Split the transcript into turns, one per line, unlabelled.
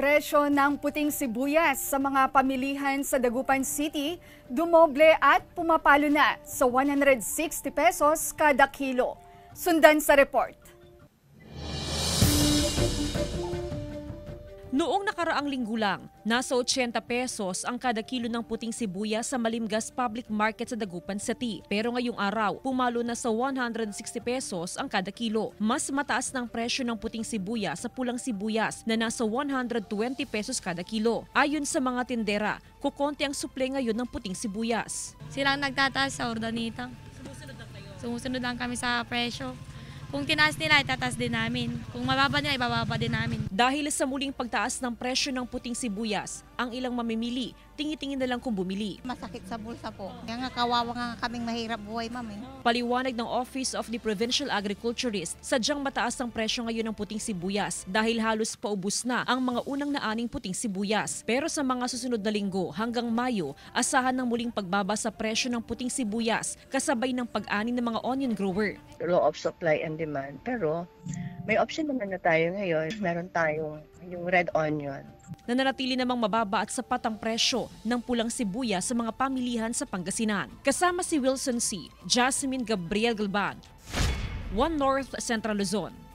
Presyo ng puting sibuyas sa mga pamilihan sa Dagupan City dumoble at pumapalo na sa 160 pesos kada kilo. Sundan sa report.
Noong nakaraang linggo lang, nasa 80 pesos ang kada kilo ng puting sibuyas sa Malimgas Public Market sa Dagupan City. Pero ngayong araw, pumalo na sa 160 pesos ang kada kilo. Mas mataas ng presyo ng puting sibuyas sa pulang sibuyas na nasa 120 pesos kada kilo. Ayon sa mga tindera, kukonti ang suple ngayon ng puting sibuyas.
Silang nagtataas sa ordanita.
Sumusunod lang kayo.
Sumusunod lang kami sa presyo. Kung tinaas nila, itataas din namin. Kung mababa nila, ibababa din namin.
Dahil sa muling pagtaas ng presyo ng puting sibuyas, ang ilang mamimili, tingi-tingin na lang kung bumili.
Masakit sa bulsa po. Kaya nga kawawa nga kaming mahirap buhay, ma'am. Eh.
Paliwanag ng Office of the Provincial Agriculturist, sadyang mataas ang presyo ngayon ng puting sibuyas dahil halos paubos na ang mga unang naaning puting sibuyas. Pero sa mga susunod na linggo hanggang Mayo, asahan ng muling pagbaba sa presyo ng puting sibuyas kasabay ng pag-ani ng mga onion grower.
law of supply and demand. Pero may option naman na tayo ngayon. Meron tayong yung red onion.
Nananatili namang mababa at sapat ang presyo ng pulang sibuyas sa mga pamilihan sa Pangasinan. Kasama si Wilson C., Jasmine Gabriel Galban, One North Central Luzon.